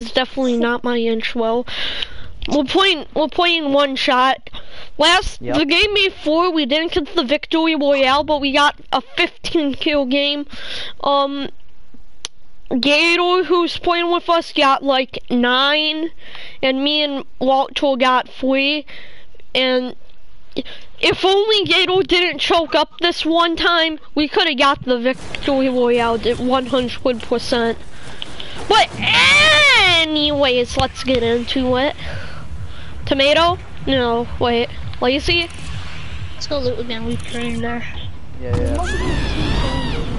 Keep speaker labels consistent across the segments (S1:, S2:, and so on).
S1: is definitely not my intro. We're playing we're playing one shot. Last
S2: Yep.
S1: the game before we didn't get the victory royale, but we got a 15 kill game. Um, Gator, who's playing with us, got like nine, and me and Walter got three. And if only Gator didn't choke up this one time, we could have got the victory royale at 100%. But anyways, let's get into it. Tomato? No, wait. Lazy?
S3: Let's go loot again. We trained there.
S2: Yeah, yeah.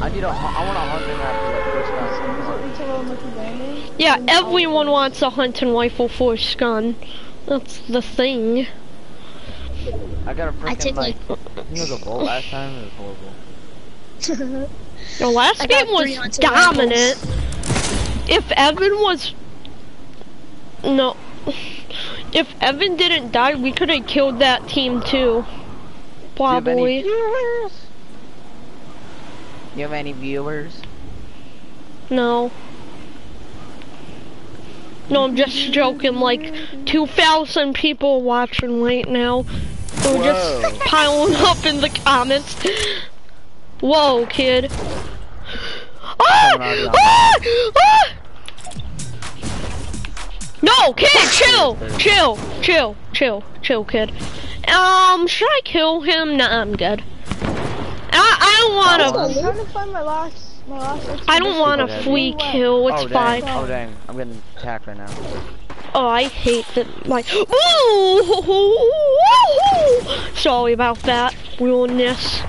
S2: I need a. hu- I want a hunting rifle like first gun.
S1: Yeah, everyone wants a hunting rifle force gun. That's the thing.
S2: I got a
S3: I take,
S2: freaking like. I think it was a volt last time. It was horrible.
S1: The last game was
S3: three hunting
S1: dominant. If Evan was... No. If Evan didn't die, we could have killed that team too.
S2: Do you have any
S1: Probably.
S2: viewers? You have any viewers?
S1: No. No, I'm just joking. Like, 2,000 people watching right now. They're
S2: Whoa.
S1: just piling up in the comments. Whoa, kid. Ah!
S2: On
S1: Ah! Ah! No, kid, chill, chill, chill, chill, chill, kid. Um, should I kill him? Nah, I'm good. I, I don't wanna.
S4: I'm trying to find my last, my last.
S1: I don't want a free kill, it's
S2: oh,
S1: fine.
S2: Oh dang! I'm getting attacked right now.
S1: Oh, I hate that. Like, ooh, sorry about that. Realness.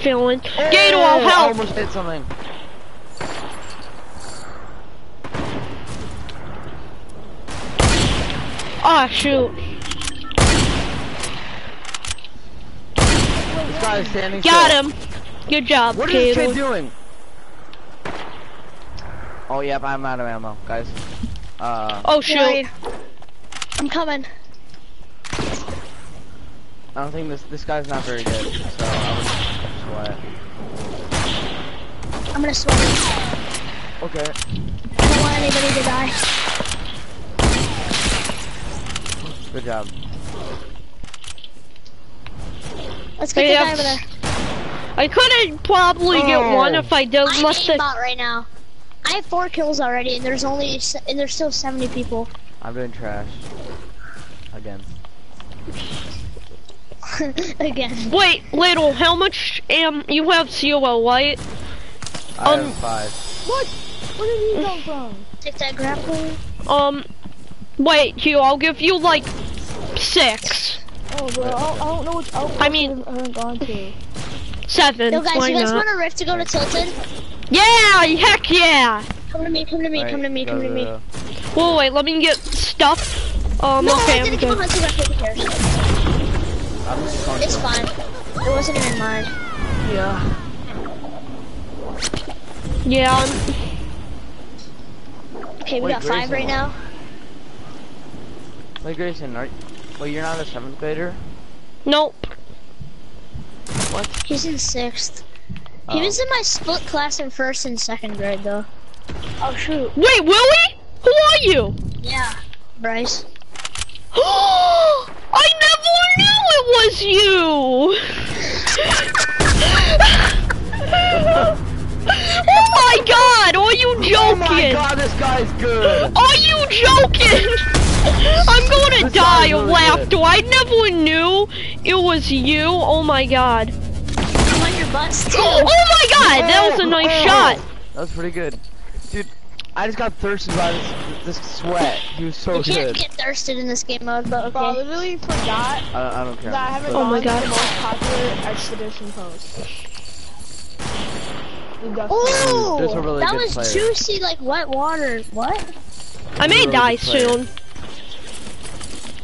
S1: Feeling. Gator, I'll
S2: Hey, I
S1: help.
S2: almost hit something.
S1: Ah, shoot.
S2: This guy is standing
S1: Got
S2: still.
S1: him. Good job,
S2: What is this
S1: Gator.
S2: kid doing? Oh yep, I'm out of ammo, guys. Uh,
S1: Oh, shoot.
S3: Right. I'm coming.
S2: I don't think this this guy's not very good, so I would sweat.
S3: I'm gonna sweat.
S2: Okay.
S3: I don't want anybody to die.
S2: Good job.
S3: Let's get
S1: Hey,
S3: the guy over there.
S1: I couldn't probably get
S2: Oh.
S1: one if I did.
S3: I'm
S1: Must have.
S3: aimbot right now. I have four kills already, and there's only and there's still 70 people.
S2: I'm doing trash. Again.
S3: Again.
S1: Wait, little, how much am you have zero, right?
S2: I
S1: Um,
S2: have five.
S4: What? Where did you come from?
S3: Take that grappling.
S1: Um, wait, Hugh, I'll give you like six,
S4: Oh, bro, I, I don't know which outpost
S1: I mean-
S4: I haven't gone to.
S1: seven.
S3: Yo, guys,
S1: why
S3: you guys
S1: not?
S3: want a rift to go to Tilted?
S1: Yeah, heck yeah!
S3: Come to me, come to me, come to me, come to me.
S1: Whoa, wait, let me get stuff. Um,
S3: No,
S1: okay,
S3: I
S1: I'm
S3: didn't give a
S1: good.
S3: hunting rifle. Who cares?
S2: I'm just going
S3: It's fine. It wasn't even mine.
S2: Yeah.
S1: Yeah, I'm,
S3: Okay, we
S2: Wait,
S3: got five
S2: Grayson.
S3: right now.
S2: Wait, Grayson, are you, well, you're not a seventh grader?
S1: nope.
S2: What?
S3: He's in sixth. He
S2: Oh.
S3: was in my split class in first and second grade, though.
S4: Oh shoot.
S1: Wait, Willie? Who are you?
S3: Yeah. Bryce.
S1: I never knew it was you! oh my god, are you joking?
S2: Oh my god, this guy's good!
S1: Are you joking? I'm gonna die of laughter. I never knew it was you. Oh my god.
S3: I'm on your butts, too.
S1: Oh my god, that was a nice shot.
S2: That was pretty good. Dude, I just got thirsted by this, this sweat. He was so
S3: You can't
S2: good.
S3: get thirsted in this game mode, but
S4: Bro, I literally forgot
S2: I, I don't care.
S4: that I haven't
S1: Oh
S4: gone
S1: my
S4: to
S1: God.
S4: the most popular expedition post.
S3: Ooh,
S2: really
S3: that was
S2: player.
S3: juicy like wet water. What?
S1: I may
S2: Really
S1: die
S2: good player.
S1: soon.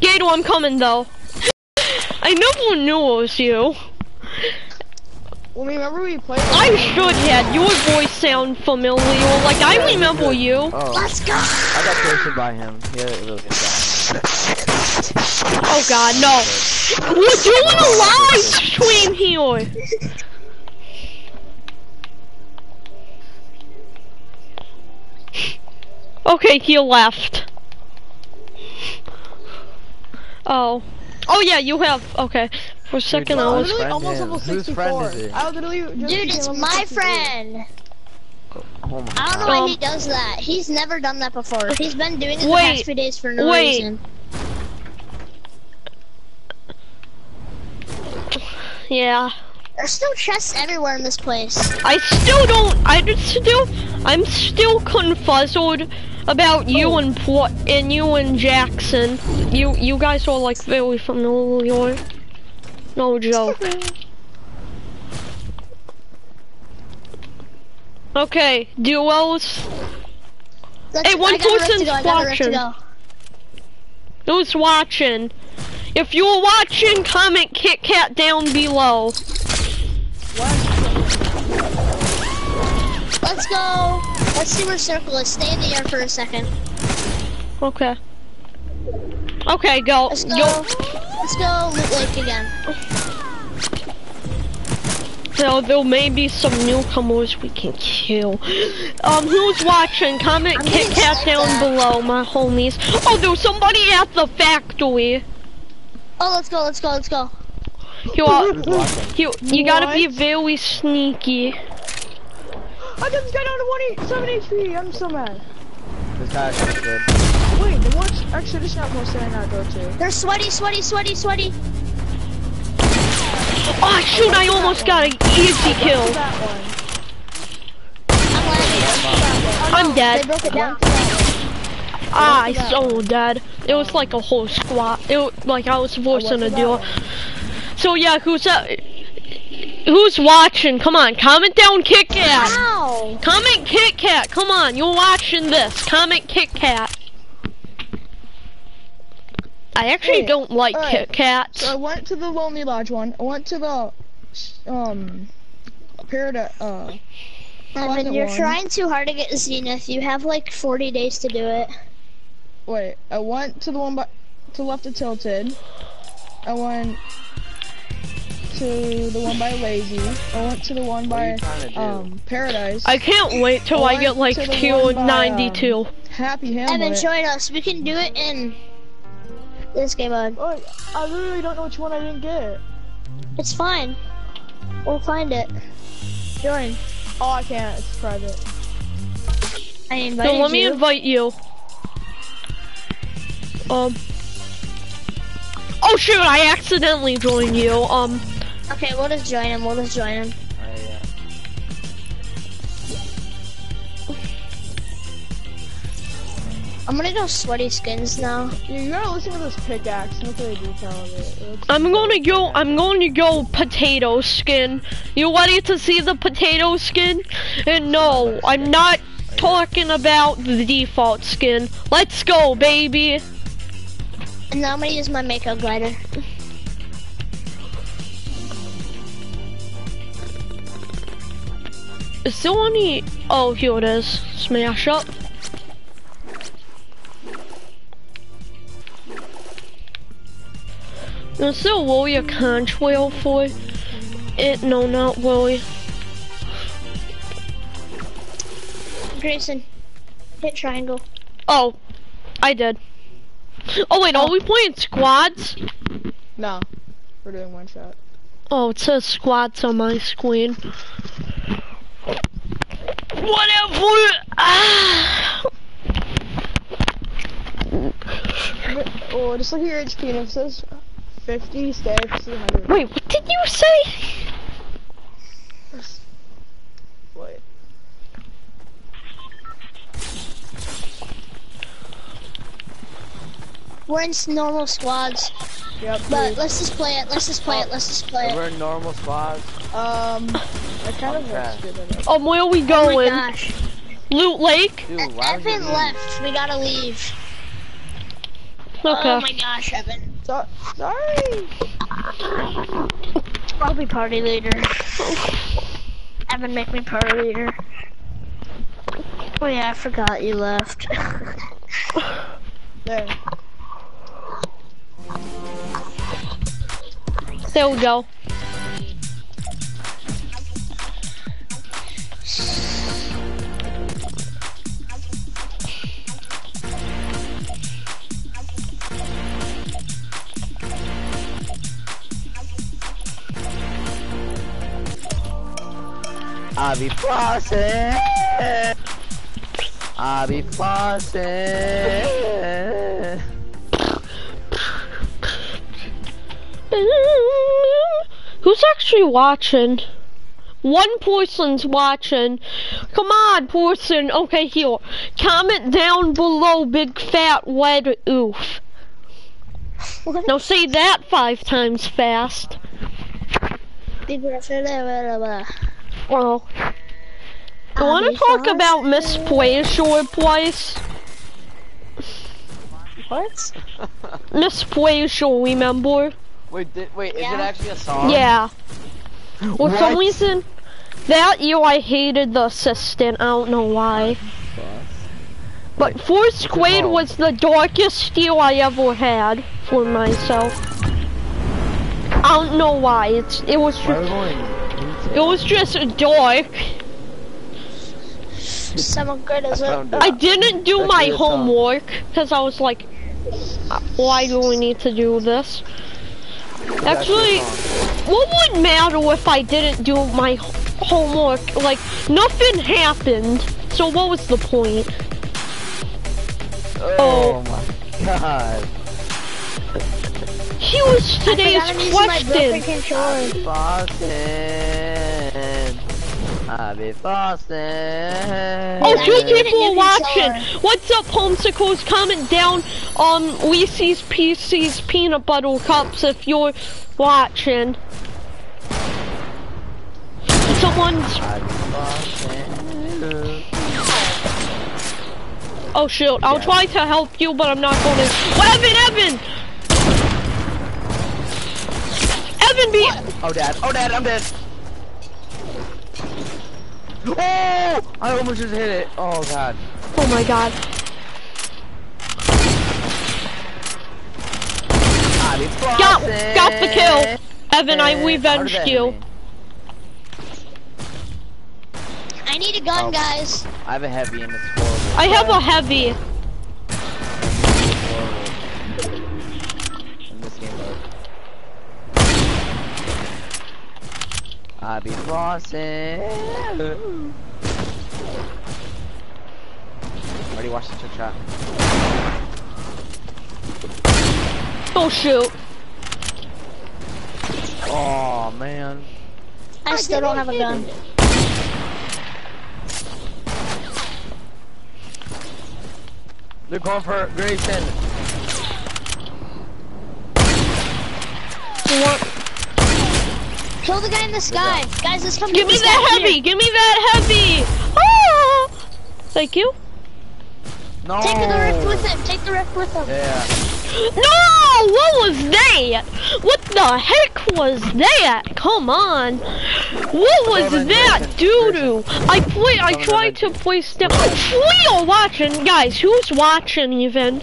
S1: Gato, I'm coming though. I never knew it was you.
S4: Well, remember we played.
S1: I should have. Your voice sound familiar. Like I
S2: Yeah, he's
S1: remember
S2: good.
S1: you.
S2: Oh,
S3: Let's go.
S2: I got thirsted by him. He had a really.
S1: Oh god, no. We're doing a live stream here. Okay, he left. Oh. Oh yeah, you have. Okay. For a second, I was.
S4: literally
S2: friend
S4: almost
S2: is?
S4: level
S2: Whose
S4: 64.
S2: friend is he?
S4: I literally just
S3: Dude, it's my
S4: 64.
S3: friend.
S2: Oh my
S3: I don't know
S2: god.
S3: why he does that. He's never done that before. He's been doing it the
S1: Wait,
S3: past few days for no
S1: wait.
S3: reason.
S1: Yeah.
S3: There's still chests everywhere in this place.
S1: I still don't. I just still. I'm still confuzzled about you oh. and Pl- and you and Jackson. You you guys are like very familiar. No joke. Okay, duos.
S3: Let's,
S1: Hey, one
S3: I got a rift
S1: person's
S3: to go, I got a rift to
S1: watching. Who's watching? If you're watching, comment Kit Kat down below.
S3: Let's go. Let's see where circle is. Stay in the air for a second.
S1: Okay. Okay, go.
S3: Let's go.
S1: Yo,
S3: Let's go Loot Lake again.
S1: so there may be some newcomers we can kill. Um, who's watching? Comment
S3: I'm
S1: Kit Kat down
S3: at.
S1: below, my homies. Oh, there's somebody at the factory.
S3: Oh, let's go. Let's go. Let's go.
S1: You, are,
S2: Who's watching?
S1: you, you gotta be very sneaky.
S4: I just got this guy down to 1 8, 7 HP. I'm so mad.
S2: This guy's pretty good.
S4: Wait, the one expedition outpost that I not go to.
S3: They're sweaty, sweaty, sweaty, sweaty.
S1: Oh shoot, I almost got an easy kill.
S4: That one.
S3: I'm landing.
S1: I'm dead.
S3: broke it down.
S1: Ah, I so dead. It was like a whole squad. It like I was forcing a
S4: to that
S1: duo.
S4: one.
S1: So yeah, who's uh, who's watching? Come on, comment down Kit Kat.
S3: Ow!
S1: Comment Kit Kat. Come on, you're watching this. Comment Kit Kat. I actually
S4: Wait,
S1: don't like
S4: alright.
S1: Kit Kats.
S4: So I went to the Lonely Lodge one. I went to the um Paradise. Uh,
S3: Evan,
S4: Second
S3: you're
S4: one.
S3: trying too hard to get Zenith. You have like 40 days to do it.
S4: wait. I went to the one by to left of Tilted. I went to the one by Lazy. I went to the one by
S2: you trying to do?
S4: um Paradise.
S1: I can't wait till I
S4: I
S1: get like
S4: went to the
S1: tier
S4: one by, um,
S1: 92.
S4: Happy
S3: Evan,
S4: Hamlet.
S3: join us. We can do it in this game mode.
S4: Oh, I literally don't know which one I didn't get.
S3: It's fine. We'll find it. Join.
S4: Oh, I can't. It's private.
S3: I invited
S1: So let me
S3: you.
S1: invite you. Um. Oh shoot! I accidentally joined you. Um.
S3: Okay, we'll just join him. We'll just join him.
S2: Oh, yeah.
S3: I'm gonna go sweaty skins now.
S4: You gotta listen to this pickaxe. Look at the detail of it. it
S1: I'm gonna go. I'm going to go potato skin. You ready to see the potato skin? And no, I'm not talking about the default skin. Let's go, baby.
S3: And now I'm gonna use my makeup glider.
S1: Is there any? Oh, here it is. Smash up. Is there really a contrail for it? No, not really.
S3: Grayson, hit triangle.
S1: Oh, I did. Oh wait, are oh. we playing squads?
S4: No, we're doing one shot.
S1: Oh, it says squads on my screen. Whatever. Ah.
S4: Oh, just look at your HP and it says 50, stay. If it 100.
S1: Wait, what did you say?
S4: Wait.
S3: We're in normal squads,
S4: Yep.
S3: but
S4: dude.
S3: let's just play it. Let's just play it. Let's just play it.
S2: we're in normal squads.
S4: Um, I kind of
S2: Okay.
S4: want to do that.
S1: Um, where are we
S3: Oh my
S1: going?
S3: gosh.
S1: Loot Lake?
S2: Dude, why
S3: Evan left. We gotta leave.
S1: Okay.
S3: Oh my gosh, Evan.
S4: So, sorry.
S3: I'll be party leader. Evan, make me party leader. Oh yeah, I forgot you left.
S4: There.
S1: There we go.
S2: I be flossing. I'll be flossing.
S1: Who's actually watching? One person's watching. Come on, person. Okay, here. Comment down below, big fat red oof. Now say that five times fast. Well, I want to talk about Miss Pleasure, place?
S3: What?
S1: Miss Pleasure, remember?
S2: Wait, did, wait, is it actually a song?
S1: Yeah. For
S2: What?
S1: some reason, that year I hated the assistant. I don't know why. But fourth grade was the darkest year I ever had for myself. I don't know why. It's it was
S2: Why
S1: it was just a dark.
S3: Seventh grade is
S2: I
S3: it?
S1: I didn't do
S2: That's
S1: my
S2: a good song.
S1: homework because I was like, "Uh, why do we need to do this? Actually, what would matter if I didn't do my homework? Like, nothing happened. So what was the point?
S2: Oh my god.
S1: Here's today's
S3: I forgot I'm using my broken
S1: question.
S3: controller.
S2: Boston. I be Boston.
S1: Oh,
S3: I
S1: two
S3: need to get a
S1: people
S3: new
S1: watching.
S3: controller.
S1: What's up, homesicles? Comment down um Reese's Pieces peanut butter cups if you're watching. Someone's
S2: I be Boston.
S1: Oh shoot, I'll
S2: Yeah.
S1: try to help you, but I'm not gonna. Oh, Evan, Evan! Evan be-
S2: Oh, dad. Oh, dad, I'm dead. Oh! I almost just hit it. Oh, god.
S1: Oh my god. Got, got the kill. Evan, I
S2: How did
S1: revenged you.
S3: I need a gun,
S2: Oh.
S3: guys.
S2: I have a heavy and it's horrible.
S1: I have a heavy.
S2: I be flossing. Already watched the trick shot.
S1: Oh shoot.
S2: Oh man.
S3: I still don't have a gun.
S2: They're going for Grayson.
S1: What?
S3: Kill the guy in the sky. Guys, let's come
S1: Give me that
S3: sky.
S1: heavy. Give me that heavy. Ah! Thank you.
S2: No.
S3: Take the rift with him. Take the rift with him.
S2: Yeah.
S1: No! What was that? What the heck was that? Come on. What was
S2: Roman
S1: that
S2: Grayson.
S1: doo doo? I play. I
S2: Roman
S1: tried to
S2: play
S1: place down. We are watching, guys. Who's watching even?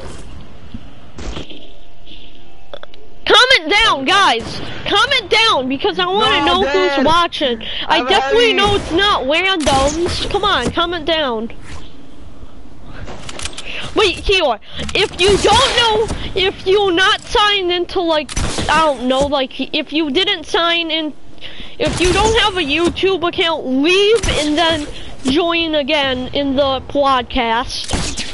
S1: Comment down, guys. Comment down because I want to
S2: No,
S1: know who's watching. I
S2: I'm
S1: definitely know it's not randoms. Come on, comment down. Wait, here. If you don't know, if you're not signed into like, I don't know, like if you didn't sign in, if you don't have a YouTube account, leave and then join again in the podcast.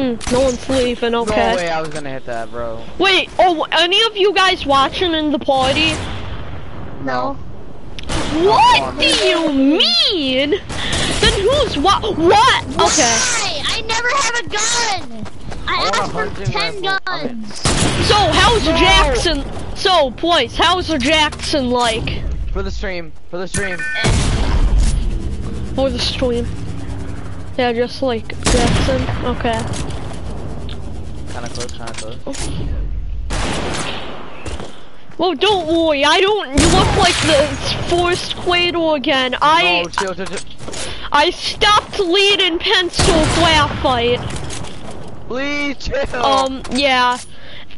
S1: Hmm, no one's leaving, okay.
S2: No way I was gonna hit that, bro.
S1: Wait, oh, any of you guys watching in the party?
S3: No.
S1: What do you mean? Then who's what? What? Okay.
S3: Why? I never have a gun. I,
S2: I
S3: asked for ten
S2: rifle. Okay.
S3: guns.
S1: So how's
S2: No.
S1: Jackson? So, place. How's Jackson like
S2: For the stream. For the stream.
S1: for the stream? Yeah, just like Jackson. Okay.
S2: Kinda close, kinda close.
S1: Well, don't worry. I don't look like the forced Quato again. I
S2: no, chill, chill, chill.
S1: I stopped leading pencil graphite.
S2: Please chill.
S1: Um, yeah.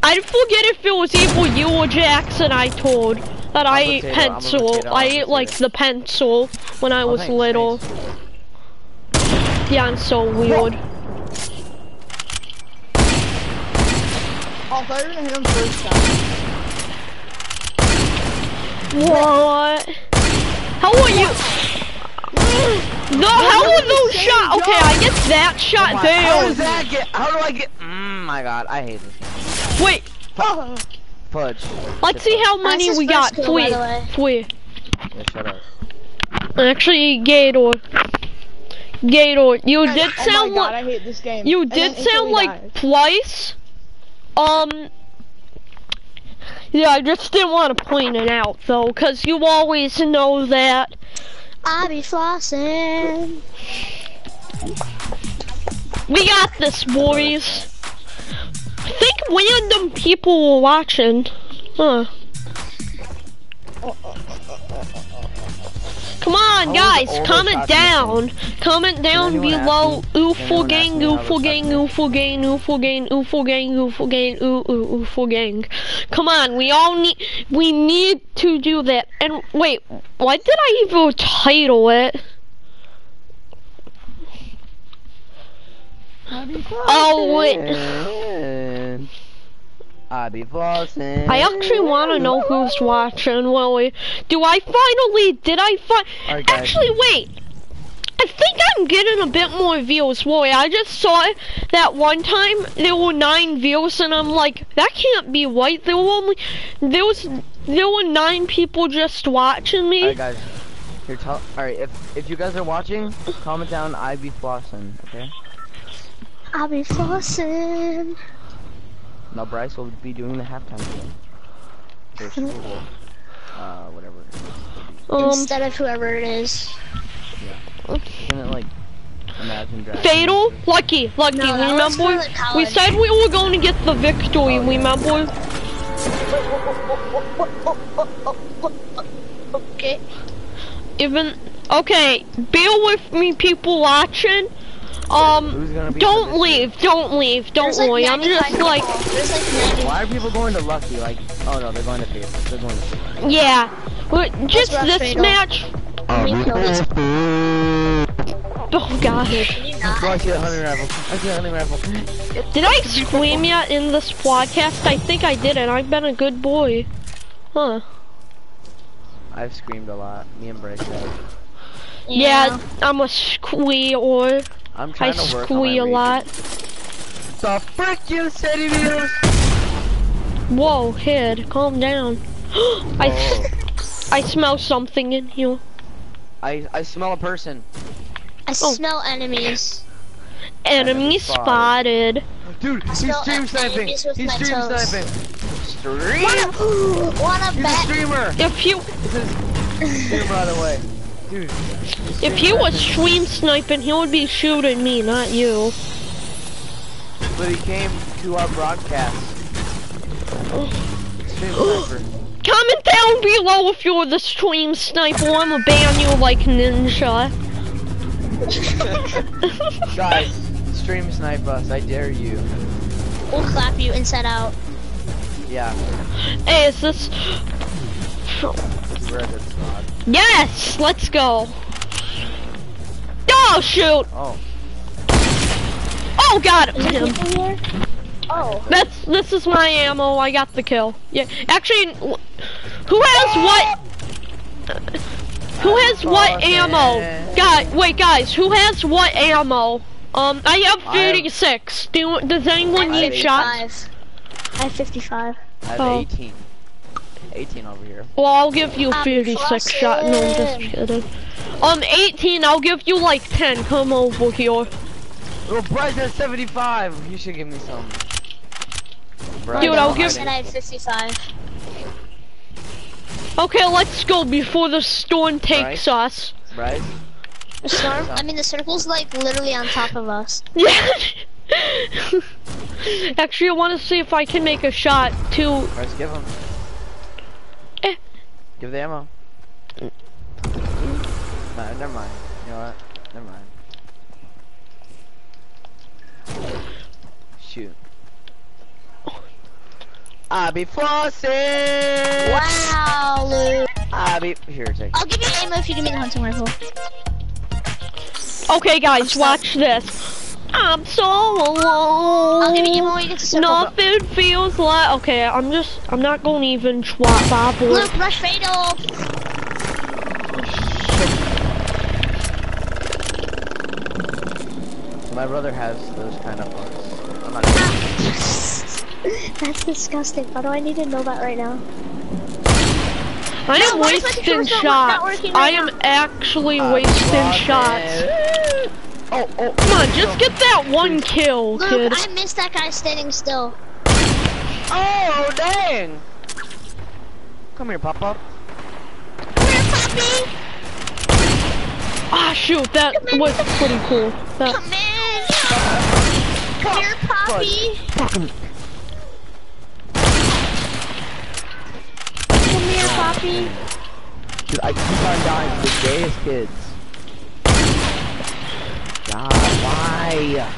S1: I forget if it was either you or Jackson I told that I
S2: I'm
S1: ate
S2: potato, I'm
S1: pencil.
S2: potato,
S1: I ate like the pencil when I
S2: Oh,
S1: was
S2: thanks,
S1: little.
S2: thanks.
S1: Yeah, I'm so weird.
S4: Oh, I thought you hit him first time.
S1: What? How are you? No, how are those shot? Okay, I get that shot
S2: Oh my- How does that get? How do I get? Mm, my God, I hate this.
S1: Wait,
S2: Fudge.
S1: let's see how many we got.
S3: kill, by
S1: Three,
S3: the
S1: three.
S2: Yeah, shut up.
S1: Actually, Gator. Gator, you oh did
S4: oh
S1: sound
S4: my God,
S1: like
S4: I hate this game.
S1: you
S4: And
S1: did sound like
S4: dies.
S1: twice. Um. Yeah, I just didn't want to point it out though, cause you always know that.
S3: I be flossing.
S1: We got this, boys. I think random people were watching. Huh. Uh, uh,
S2: uh,
S1: Come
S2: on, guys,
S1: comment down. Comment down below.
S2: ask
S1: Oofle gang,
S2: ask
S1: oofle gang,
S2: happening?
S1: oofle gang, oofle gang, oofle gang, oofle gang, ooh, ooh, oofle gang. Come on, we all need, we need to do that. And wait, why did I even title it? Oh wait.
S2: And I be flossing.
S1: I actually want to know who's watching, Willie. Do I finally, did I find,
S2: Alright, guys.
S1: actually wait. I think I'm getting a bit more views, Willie. I just saw it that one time, there were nine views, and I'm like, that can't be right. There were only, there was, there were nine people just watching me.
S2: Alright, guys. Here, tell. Alright, if if you guys are watching, comment down. I be flossing. Okay.
S3: I be flossing.
S2: Now Bryce will be doing the halftime show. For school. Uh, whatever.
S1: Um,
S3: Instead of whoever it is.
S2: Isn't it like
S1: Fatal, Lucky, Lucky,
S3: No, that was
S1: remember? We said we were going to get the victory,
S2: Oh, yeah.
S1: remember?
S3: Okay.
S1: Even okay, bear with me, people watching. Um,
S2: Who's gonna be
S1: don't
S2: for this year?
S1: leave, don't leave, don't
S3: There's like.
S1: I'm just like,
S3: like
S2: Why are people going to Lucky? Like, oh no, they're going to Fatal. They're going to Fatal.
S1: yeah, but just this
S3: Fatal.
S1: match.
S3: We killed it.
S1: Oh gosh,
S3: Can you not?
S2: Oh, I see a hunting rifle. I see a hunting rifle.
S1: did I scream yet in this podcast? I think I didn't. I've been a good boy. Huh?
S2: I've screamed a lot. Me and Bryce have.
S1: Yeah, I'm a squealer.
S2: I'm
S1: I
S2: to work on
S1: a
S2: rage.
S1: lot.
S2: The frick you said he was.
S1: Whoa, head, calm down. I,
S2: Oh,
S1: I smell something in here.
S2: I I smell a person.
S3: I
S1: Oh.
S3: smell enemies.
S1: Enemy
S2: spotted.
S1: spotted.
S2: Dude, he's
S3: smell
S2: stream sniping. He's
S3: my
S2: stream
S3: toes.
S2: sniping. Stream.
S3: Wanna, wanna
S2: He's a streamer.
S1: If you
S2: This is streamer by the way. Dude.
S1: if he was stream sniping, he would be shooting me, not you.
S2: But he came to our broadcast. Stream sniper.
S1: Comment down below if you're the stream sniper. I'ma ban you like ninja.
S2: Guys, stream snipe us. I dare you.
S3: We'll clap you inside out.
S2: Yeah,
S1: Hey, is this?
S2: we're a good squad.
S1: Yes, let's go. Oh shoot!
S2: Oh,
S1: Oh god, it was
S3: Is there
S1: him.
S3: people here? Oh.
S1: That's this is my ammo. I got the kill. Yeah, actually, who has what? Who has what ammo? Guy, wait, guys, who has what ammo? Um, I have
S2: I
S1: 36. Do does anyone need shots?
S3: I have 55.
S2: I have
S1: Oh.
S2: 18. 18 over here.
S1: Well, I'll give you
S3: I'm
S1: 36 shot. No, I'm just
S3: frozen.
S1: kidding. Um, 18. I'll give you like 10. Come over here.
S2: Well, Bryce has 75. You should give me some. Bryce,
S1: Dude, I'll
S2: I'm
S1: give-
S3: I said I had 55.
S1: Okay, let's go before the storm takes us.
S2: Bryce,
S3: The storm? I mean, the circle's like literally on top of us.
S1: Yeah. Actually, I want to see if I can make a shot to.
S2: Bryce, give him. Give the ammo. Mm. Nah, never mind. You know what? Never mind. Shoot. I be flossing.
S3: Wow, Luke.
S2: I be here. Take.
S3: I'll give you ammo if you give me the hunting rifle.
S1: Okay, guys, watch this. I'm so alone.
S3: I'll give you more.
S1: Nothing feels like. Okay, I'm just. I'm not going to even swap Bye.
S3: Look, rush fatal.
S2: Oh, my brother has those kind of. Ah.
S3: That's disgusting. Why do I need to know that right now?
S1: I
S3: no,
S1: am wasting shots.
S3: Right
S1: I am actually wasting shots.
S2: Oh, oh.
S1: Come on, just get that one kill,
S3: Luke,
S1: kid.
S3: I missed that guy standing still.
S2: Oh, dang! Come here, Pop Pop.
S3: Come here, puppy!
S1: Ah, shoot, that was pretty cool. That,
S3: Come in! Come here, puppy!
S2: Fucking.
S3: Come here, puppy!
S2: Dude, I keep on dying to the gayest kids. God, why?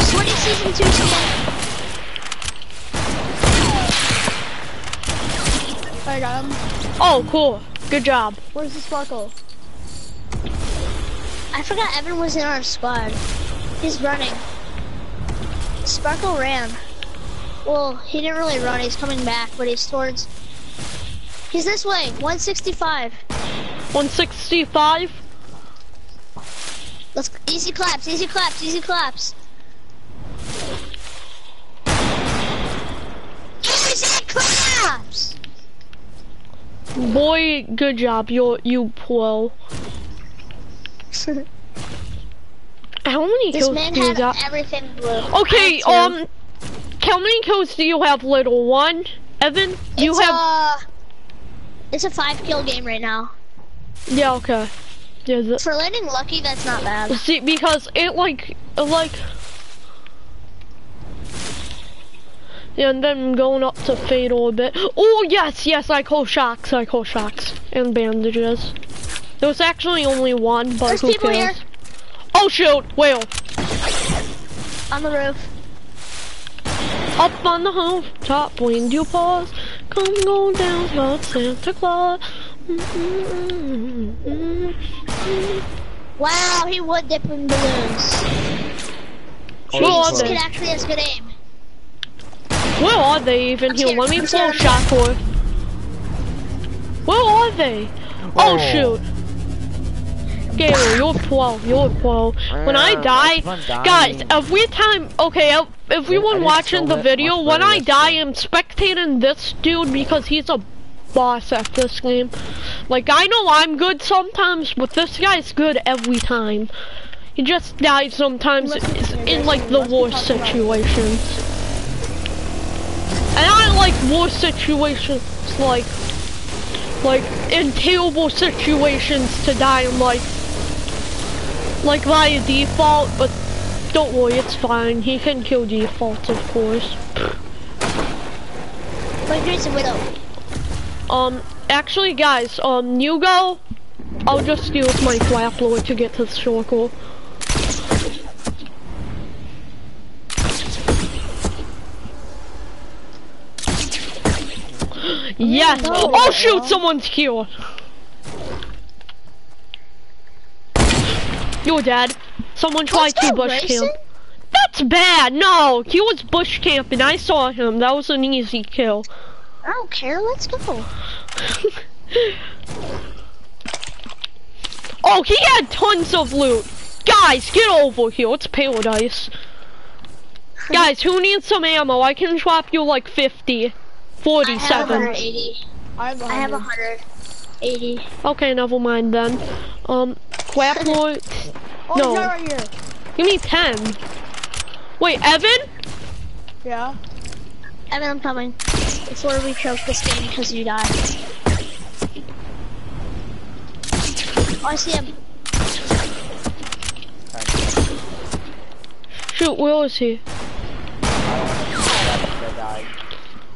S3: Sweaty season 2 skin.
S4: I got him.
S1: oh, cool. Good job.
S4: Where's the sparkle?
S3: I forgot Evan was in our squad. He's running. Sparkle ran. Well, he didn't really run, he's coming back, but he's towards... He's this way, 165.
S1: 165.
S3: Let's, easy claps, easy claps, easy claps. Easy claps!
S1: Boy, good job. You you pro. How many
S3: This
S1: kills
S3: man
S1: do you got?
S3: everything blue.
S1: Okay, um, how many kills do you have, little one? Evan, you
S3: it's
S1: have.
S3: A, it's a five kill game right now.
S1: Yeah, okay. Yeah, the,
S3: For landing lucky, that's not bad.
S1: see, because it like, like. Yeah, and then going up to fatal a bit. Oh yes, yes, I call shocks, I call shocks and bandages. There was actually only one, but
S3: There's
S1: who
S3: people
S1: cares?
S3: here.
S1: Oh shoot, whale.
S3: On the roof.
S1: Up on the rooftop, wind you pause, Come go down, about Santa Claus.
S3: Wow, he would dip in balloons.
S1: Where are
S3: this kid
S1: they?
S3: actually has good aim.
S1: Where are they even
S3: I'm
S1: here?
S3: here,
S1: Let me
S3: I'm
S1: pull
S3: here,
S1: shot for. Where are they? Oh,
S2: Oh.
S1: shoot. Gale, you're pro, you're pro. When I die,
S2: that's fun
S1: guys,
S2: dying.
S1: every time, okay, if- everyone watching the video, when I die. I'm spectating this dude because he's a boss at this game. Like, I know I'm good sometimes, but this guy's good every time. He just dies sometimes in, like, the worst situations. And I like worst situations, like, like, in terrible situations to die in, like, like by default, but don't worry, it's fine. He can kill defaults, of course.
S3: But here's a widow.
S1: Um, actually, guys, um, you go. I'll just use my grappler to get to the circle. Yes!
S3: No.
S1: Oh shoot, someone's here! You're dead. Someone tried to bush
S3: racing.
S1: camp. That's bad! No! He was bush camping. I saw him. That was an easy kill.
S3: I don't care, let's go.
S1: Oh, he had tons of loot. Guys, get over here. It's paradise. Guys, who needs some ammo? I can drop you like 50.
S3: I have
S1: 47.
S3: 180.
S4: I have,
S3: I have 180.
S1: Okay, never mind then. Um, grappler,
S4: Oh,
S1: no.
S4: right here.
S1: give me 10. Wait, Evan?
S4: Yeah.
S3: Evan, I'm coming. Before we choke this game because you die. Oh, I see him.
S1: Shoot, where is he?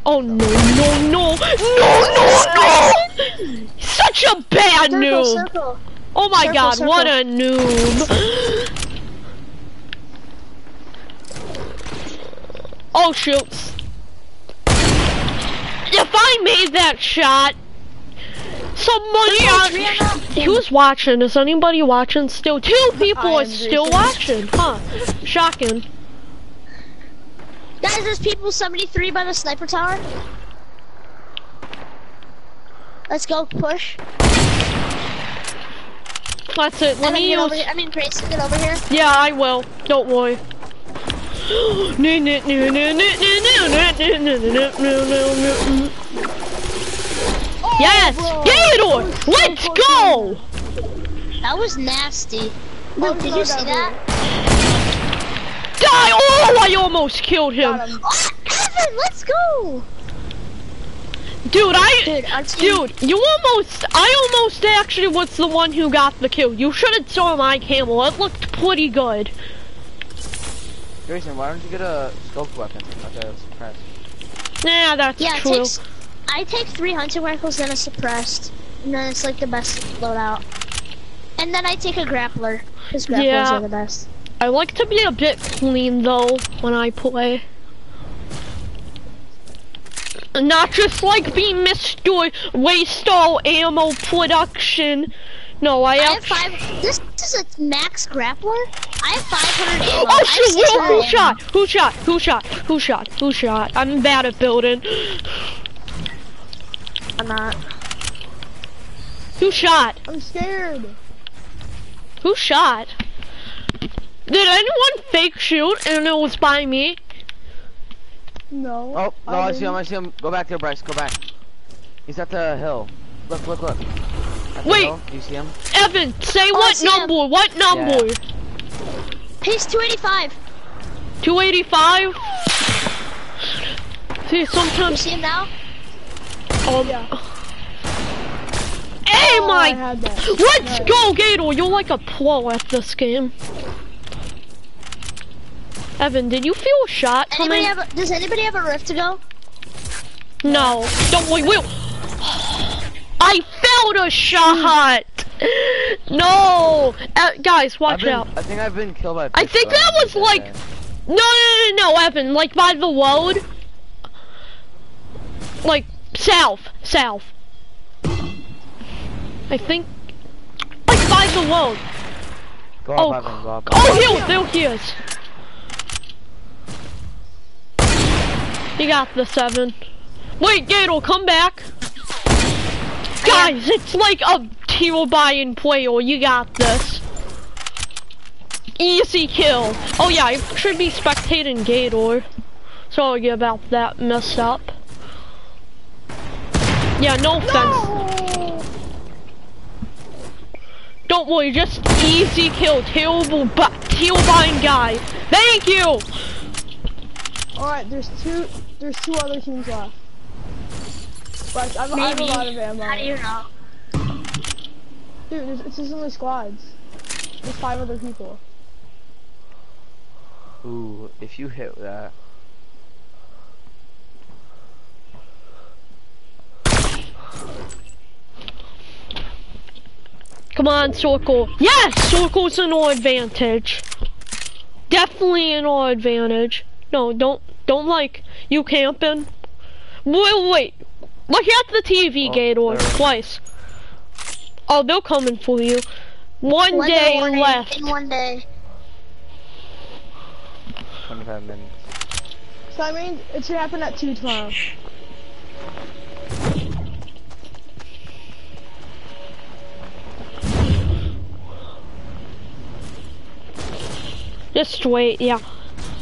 S1: Oh no, no, no, no, no, no! Such a bad
S3: Circle,
S1: noob!
S3: circle.
S1: Oh my
S3: Circle,
S1: god, what a noob! Oh shoot! I made that shot, somebody
S3: Circle,
S1: on
S3: three on that.
S1: Who's watching? Is anybody watching still? Two people are still watching, huh? Shocking.
S3: Guys, there's people 73 by the sniper tower. Let's go, push.
S1: That's it. Let
S3: Evan,
S1: me use.
S3: I mean, Grayson, get over here.
S1: Yeah, I will. Don't worry. Yes!
S4: bro.
S1: Gator!
S4: That was so
S1: Let's go!
S3: That was nasty.
S4: Oh,
S3: did you see
S4: that
S3: that?
S1: Die! Oh, I almost killed him.
S4: Got him.
S3: Oh, Evan, let's go!
S1: Dude, I...
S3: Dude, our.
S1: Dude, you almost... I almost actually was the one who got the kill. You should have saw my camel. It looked pretty good.
S2: Grayson, why don't you get a scope weapon? Like a suppress.
S1: Nah, that's
S3: Yeah,
S1: true.
S3: takes. I take three hunting rifles, then a suppressed, and then it's like the best loadout. And then I take a grappler, because grapplers
S1: Yeah.
S3: are the best.
S1: I like to be a bit clean though when I play. Not just like be Mr. Waste all ammo production. No, I
S3: I have
S1: have.
S3: five. This is a max grappler. I have 500 ammo.
S1: Oh
S3: I
S1: shoot! Who, who shot? Who shot? Who shot? Who shot? Who shot? I'm bad at building.
S3: I'm not.
S1: Who shot?
S4: I'm scared.
S1: Who shot? Did anyone fake shoot and it was by me?
S4: No.
S2: Oh, no, I, see him, I see him. Go back there, Bryce, go back. He's at the hill. Look, look, look. At the
S1: Wait.
S2: hill. You see him?
S1: Evan, say
S3: Oh,
S1: what
S3: see him.
S1: number? What number?
S3: He's 285.
S1: 285? See,
S3: You
S1: sometimes.
S3: see him now?
S1: Um,
S4: Yeah.
S1: Hey,
S4: Oh, I
S1: my!
S4: had that.
S1: Let's
S4: Nice.
S1: go, Gator! You're like a pro at this game. Evan, did you feel a shot
S3: Anybody
S1: coming?
S3: have? A, does anybody have a rift to go?
S1: No. Don't wait, Will. I felt a shot! No! Uh, guys, watch
S2: been,
S1: out.
S2: I think I've been killed by.
S1: I think that was like- No, no, no, no, Evan, like by the road. Like, south, south. I think, like by the road.
S2: Go
S1: Oh,
S2: up, Evan, go up.
S1: oh, here, there he is. You got the seven. Wait, Gator, come back. Guys, it's like a teal buying player. You got this. Easy kill. Oh yeah, I should be spectating Gator. Sorry about that mess up. Yeah, no offense.
S4: No!
S1: Don't worry, just easy kill. Terrible, but teal buying guy. Thank you.
S4: Alright, there's two there's two other teams left. But I have, I have a lot of ammo.
S3: How do you know?
S4: Dude, there's, it's just only squads. There's five other people.
S2: Ooh, if you hit that.
S1: Come on, circle. Yes, circle's an our advantage. Definitely an our advantage. No, don't, don't like you camping. Wait, wait. Look at the TV,
S2: Oh,
S1: Gator,
S2: there.
S1: twice. Oh, they're coming for you. One
S3: One
S1: day
S3: warning
S1: left.
S3: In one day.
S2: 25 minutes.
S4: So I mean, it should happen at two tomorrow.
S1: Just wait, yeah.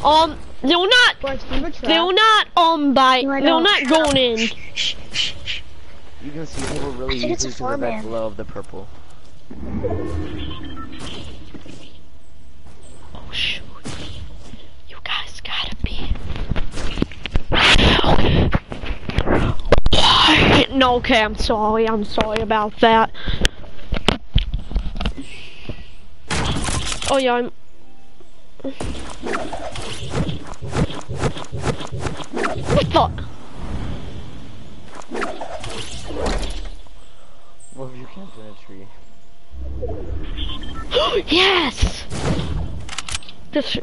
S1: Um, they're not,
S4: Bryce, do you have a trap?
S1: they're not, um, by, they're
S3: don't.
S1: not going in.
S2: You can see people really
S3: I think it's a
S2: easily to the red glow of the purple.
S1: Oh shoot. You guys gotta be. Why? No, okay, I'm sorry. I'm sorry about that. Oh yeah, I'm. What the?
S2: What if you camped in a tree?
S1: yes! Just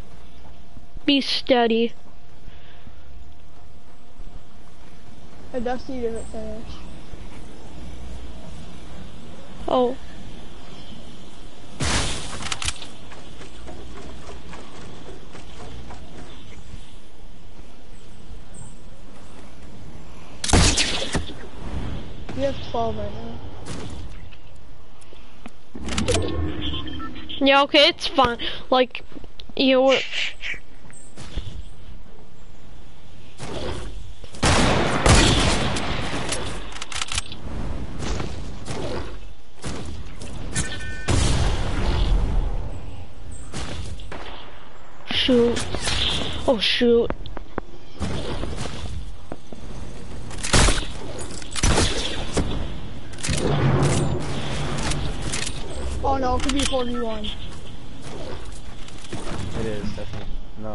S1: be steady.
S4: A Dusty didn't finish.
S1: Oh.
S4: We have 12 right now.
S1: Yeah, okay, it's fine. Like, you were... Shoot. Oh, shoot.
S4: Oh no, it could be 41.
S2: It is definitely. No.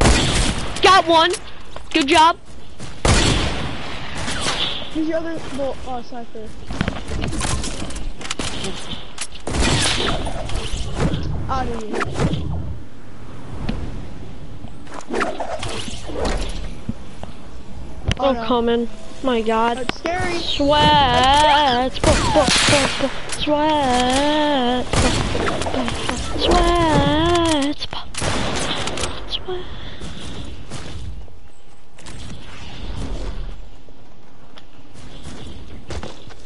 S1: Got one. Good job.
S4: Here's your other well, uh, ah, oh, sniper? Out of here. Oh,
S1: Oh,
S4: no.
S1: coming. My god.
S4: That's scary.
S1: Sweat. Sweat. Sweat. Sweat.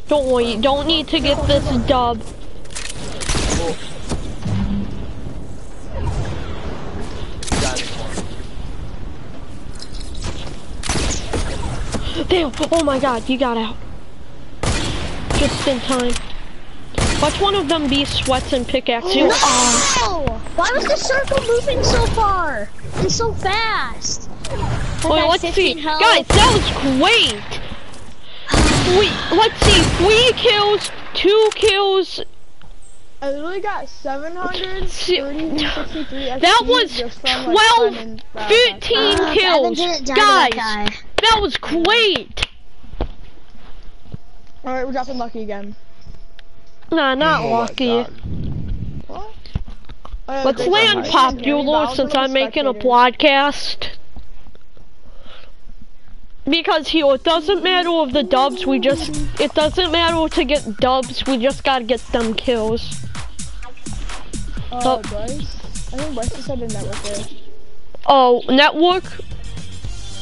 S1: Don't worry, you don't need to get this dub. Damn! Oh my god, you got out. Just in time. Watch one of them be sweats and pickaxe you.
S3: No!
S1: Oh.
S3: Why was the circle moving so far and so fast?
S1: Wait,
S3: had
S1: let's see.
S3: health.
S1: Guys, that was great. We, let's see. Three kills, two kills.
S4: I literally got 730,
S1: See-
S4: 63
S1: That
S4: XP
S1: was
S4: just from,
S1: 12,
S4: like, Simon, uh,
S1: 15
S3: Uh,
S1: kills.
S3: didn't die to that
S1: Guys, that was great.
S4: Alright, we're dropping lucky again.
S1: Nah, not
S2: Oh my
S1: lucky.
S4: What?
S1: Let's
S4: they-
S1: land
S4: they-
S1: popular
S4: they-
S1: since I'm making a podcast. Because here, it doesn't matter of the dubs, we just, it doesn't matter to get dubs, we just gotta get them kills.
S4: Uh,
S1: Oh.
S4: Bryce? I think Bryce just had a network there.
S1: Oh, network?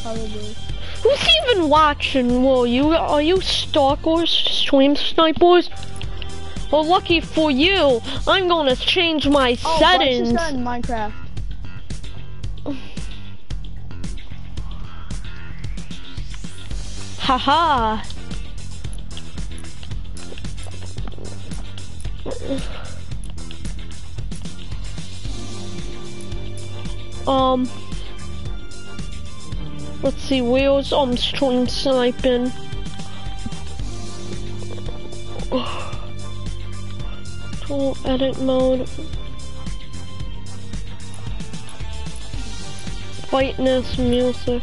S4: Probably.
S1: Who's even watching? Well, you, are you stalkers, stream snipers? Well, lucky for you, I'm gonna change my
S4: Oh,
S1: settings.
S4: in Minecraft.
S1: Haha. Um. Let's see, wheels um stream sniping. Tool edit mode. Whiteness music.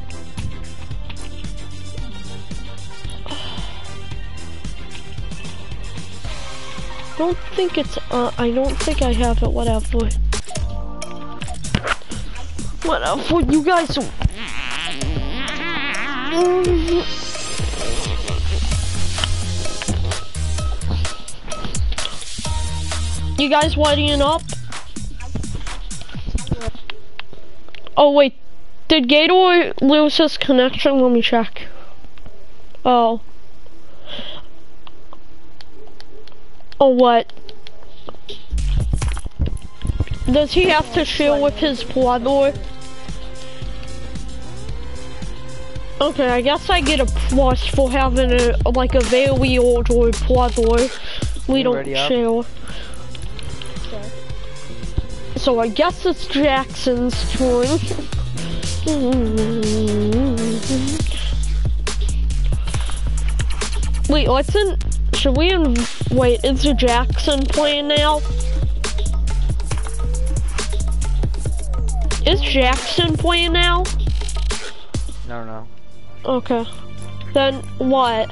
S1: don't think it's, uh, I don't think I have it, whatever. Whatever, you guys. You guys winding up? Oh wait, did Gator lose his connection? Let me check. Oh. Oh what? Does he have to share with his brother? Okay, I guess I get a plus for having a like a very old older brother. We don't share. So I guess it's Jackson's turn. Wait, what's in? Should we? In, wait, is the Jackson playing now? Is Jackson playing now?
S2: No, no.
S1: Okay. Then what?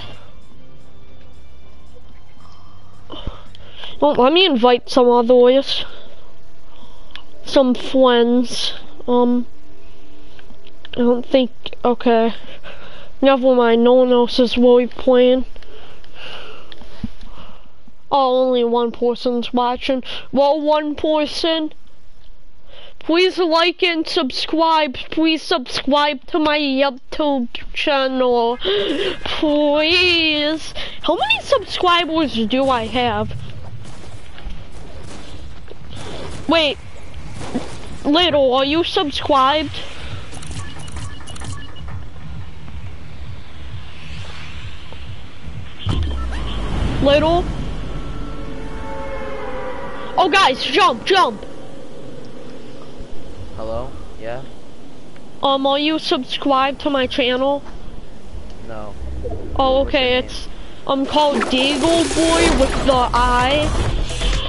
S1: Well, let me invite some other others. Some friends. Um. I don't think. Okay. Never mind. No one else is really playing. Oh, only one person's watching. Well, one person. Please like and subscribe. Please subscribe to my YouTube channel. Please. How many subscribers do I have? Wait, Little, are you subscribed? Little? Oh guys, jump, jump!
S2: Hello? Yeah?
S1: Um, are you subscribed to my channel?
S2: No.
S1: Oh, okay, it's, I'm called Deagle Boy with the I,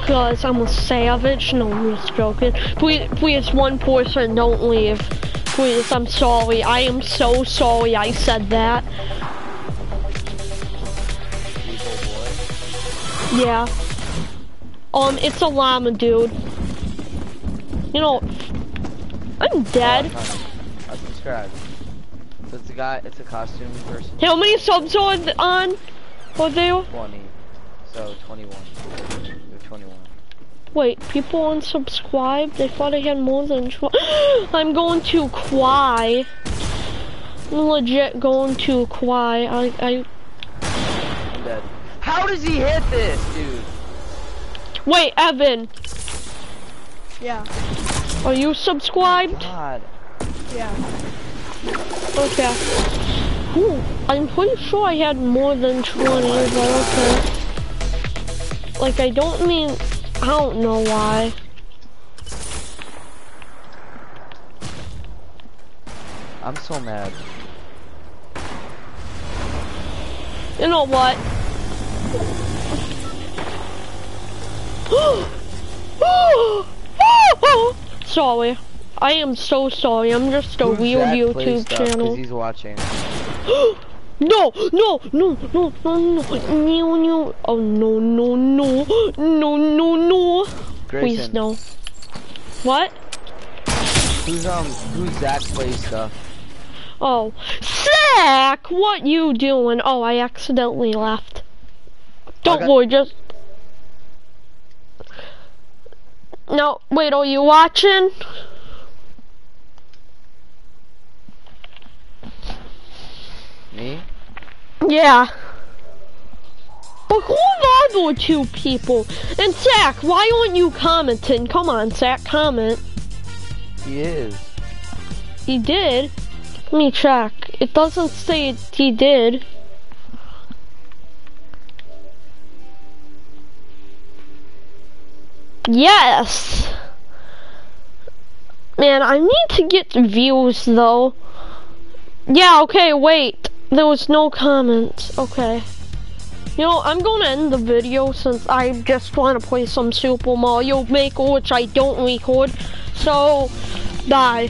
S1: cause I'm a savage, no, I'm just joking. Please, please, one person, don't leave. Please, I'm sorry, I am so sorry I said that. Yeah. Um, it's a llama, dude. You know, I'm dead.
S2: Oh, I subscribe. So it's a guy, it's a costume person.
S1: How many subs are on? Are there?
S2: 20. So 21. You're 21.
S1: Wait, people unsubscribed? They thought I had more than tw- I'm going to Quai. I'm legit going to Quai. I, I,
S2: I'm dead. How does he hit this, dude?
S1: wait, Evan,
S4: Yeah,
S1: are you subscribed?
S2: Oh God.
S4: yeah.
S1: Okay. Ooh, I'm pretty sure I had more than 20, but okay. Like, I don't mean, I don't know why.
S2: I'm so mad.
S1: You know what? sorry. I am so sorry. I'm just a
S2: Who's
S1: real YouTube
S2: Play Stuff? 'Cause
S1: channel.
S2: he's watching.
S1: No, no, no, no, no, no, no, no. Oh no, no, no, no, no, no. Please no. What?
S2: who's um, who's Zach Play Stuff?
S1: Oh, Zach, what you doing? Oh, I accidentally left. Don't
S2: got-
S1: worry, just. No, wait, are you watching?
S2: Me?
S1: Yeah. But who are the two people? And Zach, why aren't you commenting? Come on, Zach, comment.
S2: He is.
S1: He did. Let me check. It doesn't say he did. Yes. Man, I need to get views though. Yeah, okay, wait. There was no comments. Okay. You know, I'm gonna end the video since I just wanna play some Super Mario Maker, which I don't record. So, bye.